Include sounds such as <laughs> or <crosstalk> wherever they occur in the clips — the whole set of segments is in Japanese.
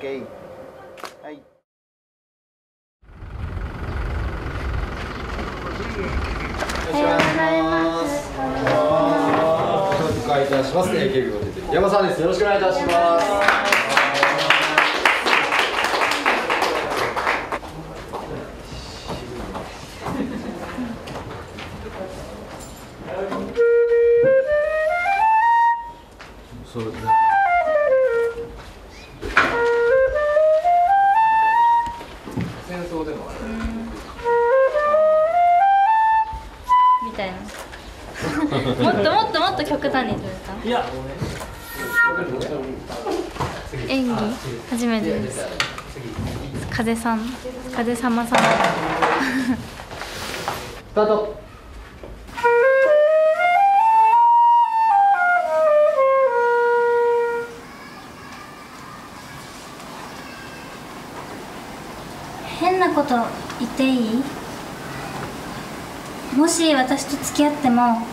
ケーはいオッケーはいおはようございますお願いいたします。AKB を出て山さんです。よろしくお願いいたします。そうね。もっともっともっと極端にどうですか。いや、演技初めてです。風さん風様さん。スタート。変なこと言っていい？もし私と付き合っても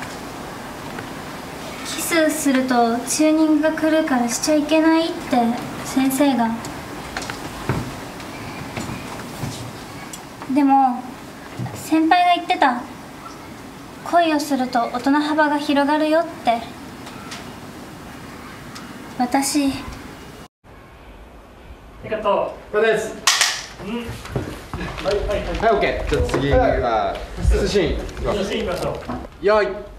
キスするとチューニングが来るからしちゃいけないって先生がでも先輩が言ってた恋をすると大人幅が広がるよって私ありがとこれです。う。うん。はいはいはい。はい、オッケー。じゃあ次は寿司いきます。写真行きましょう。よい。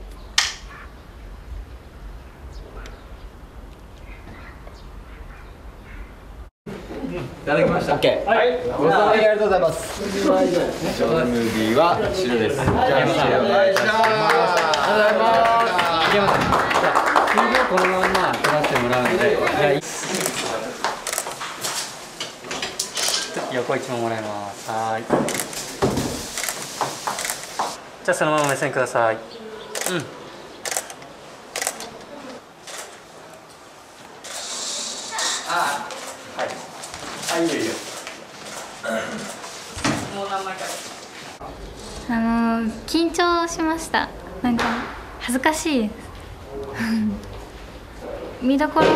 いただきました。オッケー。はい。ごありがとうございます。ショートムービーは白です。じゃあ、お願いします。ありがとうございます。池山さん、じゃあ次はこのまま撮らせてもらうので、じゃあ横一問もらいます。はーい。じゃあそのまま目線ください。うん。ああ、はい。あ、いいよいいよ。あ緊張しました。なんか恥ずかしい。で <laughs> す見どころ？<laughs>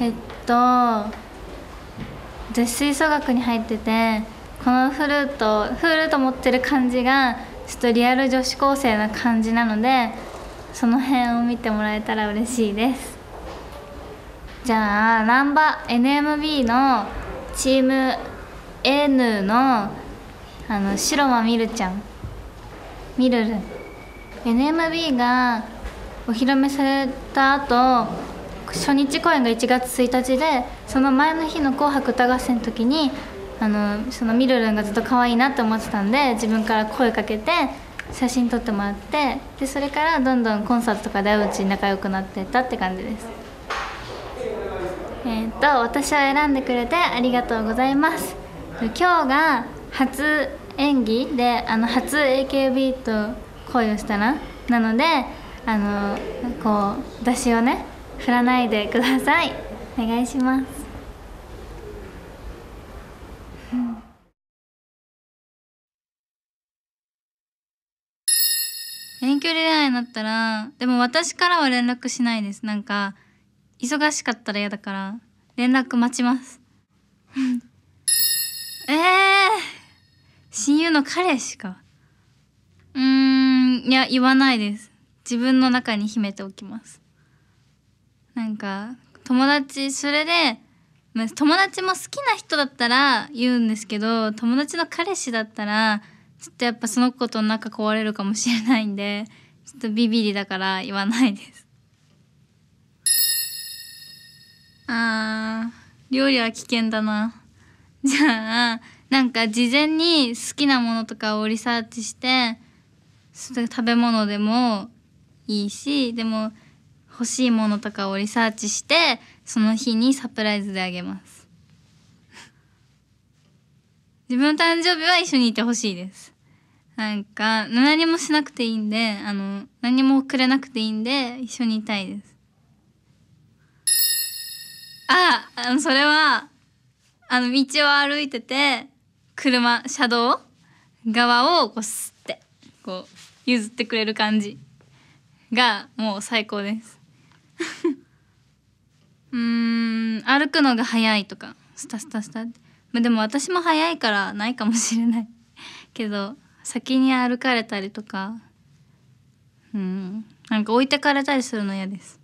えっと私吹奏楽に入っててこのフルートフルート持ってる感じがちょっとリアル女子高生な感じなのでその辺を見てもらえたら嬉しいです。じゃあナンバ NMB のチーム N のあの白間みるちゃん。みるる。NMB がお披露目された後初日公演が1月1日でその前の日の「紅白歌合戦」の時にあのそのみるるんがずっと可愛いなって思ってたんで自分から声かけて写真撮ってもらってでそれからどんどんコンサートとかで会うちに仲良くなってったって感じです。えー、と私を選んでくれてありがとうございます。今日が初演技であの初 AKB と恋をしたらなのであのこう私をね振らないでください。お願いします。遠距離恋愛になったらでも私からは連絡しないです。なんか忙しかったら嫌だから連絡待ちます。ええー、親友の彼氏か。うーんいや言わないです。自分の中に秘めておきます。なんか友達それで友達も好きな人だったら言うんですけど友達の彼氏だったらちょっとやっぱその子と仲壊れるかもしれないんでちょっとビビりだから言わないです。あー料理は危険だな。じゃあなんか事前に好きなものとかをリサーチして食べ物でもいいしでも欲しいものとかをリサーチしてその日にサプライズであげます。<laughs> 自分の誕生日は一緒にいてほしいです。なんか何もしなくていいんであの何もくれなくていいんで一緒にいたいです。ああのそれはあの道を歩いてて車車道側をこうスッてこう譲ってくれる感じがもう最高です。<laughs> うん歩くのが早いとかスタスタスタ。ってまでも私も早いからないかもしれない。けど先に歩かれたりとかうんなんか置いてかれたりするの嫌です。